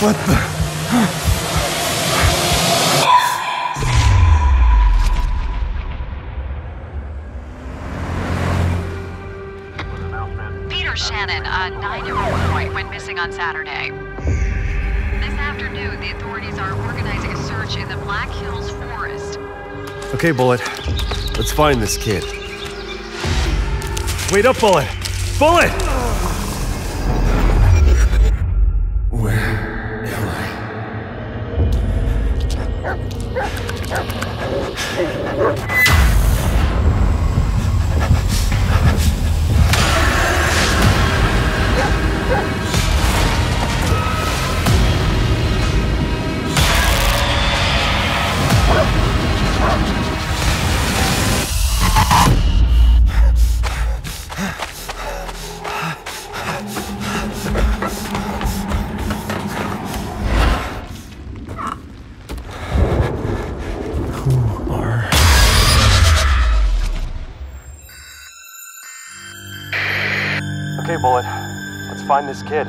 What the? Peter Shannon, a nine-year-old boy, went missing on Saturday. This afternoon, the authorities are organizing a in the Black Hills Forest. Okay, Bullet. Let's find this kid. Wait up, Bullet! Bullet! Where am I? Okay, Bullet. Let's find this kid.